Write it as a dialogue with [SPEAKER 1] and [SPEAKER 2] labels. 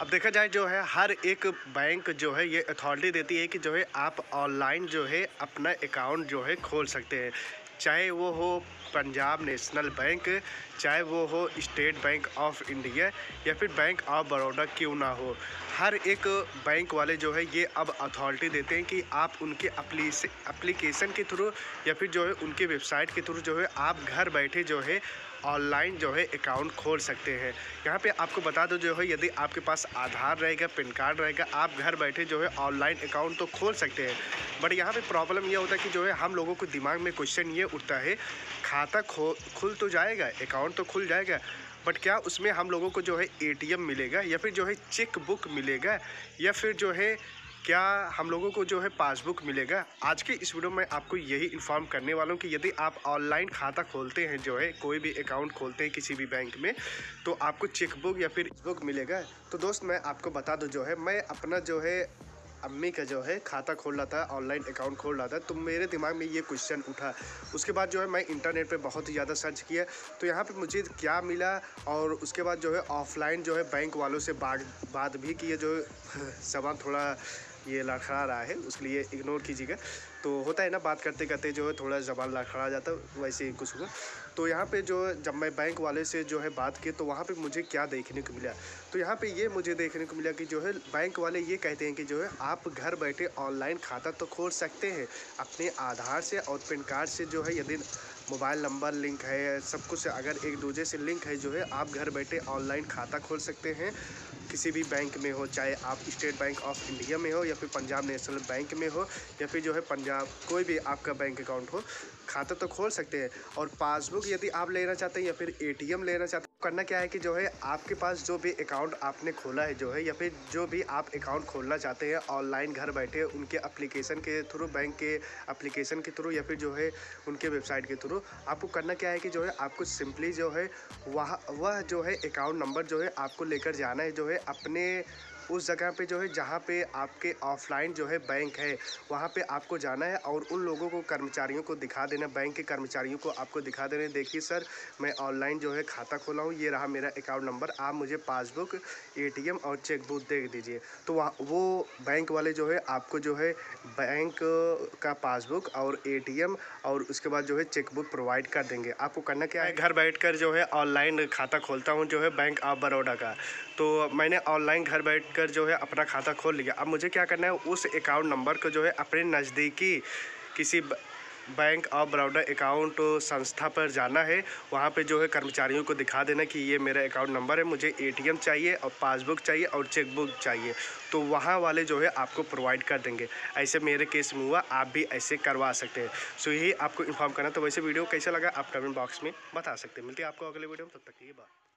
[SPEAKER 1] अब देखा जाए जो है, हर एक बैंक जो है, ये अथॉरिटी देती है कि जो है, आप ऑनलाइन जो है, अपना अकाउंट जो है खोल सकते हैं। चाहे वो हो पंजाब नेशनल बैंक, चाहे वो हो स्टेट बैंक ऑफ़ इंडिया या फिर बैंक ऑफ़ बड़ौदा, क्यों ना हो। हर एक बैंक वाले जो है ये अब अथॉरिटी देते हैं कि आप उनके अप्लीकेशन के थ्रू या फिर जो है उनके वेबसाइट के थ्रू जो है आप घर बैठे जो है ऑनलाइन जो है अकाउंट खोल सकते हैं। यहाँ पे आपको बता दो जो है यदि आपके पास आधार रहेगा पैन कार्ड रहेगा, आप घर बैठे जो है ऑनलाइन अकाउंट तो खोल सकते हैं। बट यहाँ पे प्रॉब्लम ये होता है कि जो है हम लोगों को दिमाग में क्वेश्चन ये उठता है, खाता खो, खुल तो जाएगा अकाउंट तो खुल जाएगा बट क्या उसमें हम लोगों को जो है एटीएम मिलेगा या फिर जो है चेक बुक मिलेगा या फिर जो है क्या हम लोगों को जो है पासबुक मिलेगा? आज के इस वीडियो में आपको यही इन्फॉर्म करने वाला हूँ कि यदि आप ऑनलाइन खाता खोलते हैं जो है, कोई भी अकाउंट खोलते हैं किसी भी बैंक में तो आपको चेक बुक या फिर बुक मिलेगा। तो दोस्त, मैं आपको बता दूँ जो है, मैं अपना जो है अम्मी का जो है खाता खोल रहा था ऑनलाइन अकाउंट खोल रहा था तो मेरे दिमाग में ये क्वेश्चन उठा। उसके बाद जो है मैं इंटरनेट पे बहुत ही ज़्यादा सर्च किया तो यहाँ पे मुझे क्या मिला और उसके बाद जो है ऑफलाइन जो है बैंक वालों से बात बात भी किए जो सामान थोड़ा ये लड़खड़ा रहा है, उसके लिए इग्नोर कीजिएगा। तो होता है ना, बात करते करते जो है थोड़ा जबान लड़खड़ा जाता है वैसे ही कुछ हुआ। तो यहाँ पे जो जब मैं बैंक वाले से जो है बात की तो वहाँ पे मुझे क्या देखने को मिला? तो यहाँ पे ये मुझे देखने को मिला कि जो है बैंक वाले ये कहते हैं कि जो है, आप घर बैठे ऑनलाइन खाता तो खोल सकते हैं, अपने आधार से और पैन कार्ड से जो है, यदि मोबाइल नंबर, लिंक है, सब कुछ अगर एक दूसरे से लिंक है जो है, आप घर बैठे ऑनलाइन खाता खोल सकते हैं। किसी भी बैंक में हो, चाहे आप स्टेट बैंक ऑफ़ इंडिया में हो या फिर पंजाब नेशनल बैंक में हो या फिर जो है पंजाब, कोई भी आपका बैंक अकाउंट हो, खाता तो खोल सकते हैं। और पासबुक यदि आप लेना चाहते हैं या फिर एटीएम लेना चाहते हैं करना क्या है कि जो है आपके पास जो भी अकाउंट आपने खोला है जो है, या फिर जो भी आप अकाउंट खोलना चाहते हैं ऑनलाइन घर बैठे उनके एप्लीकेशन के थ्रू बैंक के एप्लीकेशन के थ्रू या फिर जो है उनके वेबसाइट के थ्रू आपको करना क्या है कि जो है आपको सिंपली जो है वह वह जो है अकाउंट नंबर जो है आपको लेकर जाना है, जो है अपने उस जगह पे जो है, जहाँ पे आपके ऑफलाइन जो है बैंक है, वहाँ पे आपको जाना है और उन लोगों को, कर्मचारियों को दिखा देना बैंक के कर्मचारियों को आपको दिखा देना देखिए सर, मैं ऑनलाइन जो है, खाता खोला हूँ, ये रहा मेरा अकाउंट नंबर आप मुझे पासबुक एटीएम और चेकबुक दे दीजिए। तो वहाँ, वो बैंक वाले जो है, आपको जो है बैंक का पासबुक और एटीएम और उसके बाद जो है चेकबुक प्रोवाइड कर देंगे। आपको करना क्या है? घर बैठ कर जो है ऑनलाइन खाता खोलता हूँ जो है बैंक ऑफ़ बड़ौदा का। तो मैंने ऑनलाइन घर बैठ कर जो है अपना खाता खोल लिया। अब मुझे क्या करना है, उस अकाउंट नंबर को जो है अपने नज़दीकी किसी बैंक ऑफ़ बड़ौदा अकाउंट संस्था पर जाना है। वहाँ पे जो है कर्मचारियों को दिखा देना कि ये मेरा अकाउंट नंबर है, मुझे एटीएम चाहिए और पासबुक चाहिए और चेकबुक चाहिए। तो वहाँ वाले जो है आपको प्रोवाइड कर देंगे। ऐसे मेरे केस में हुआ, आप भी ऐसे करवा सकते हैं। सो यही आपको इन्फॉर्म करना। तो वैसे वीडियो कैसा लगा आप कमेंट बॉक्स में बता सकते हैं। मिलते हैं आपको अगले वीडियो में, तब तक ये बात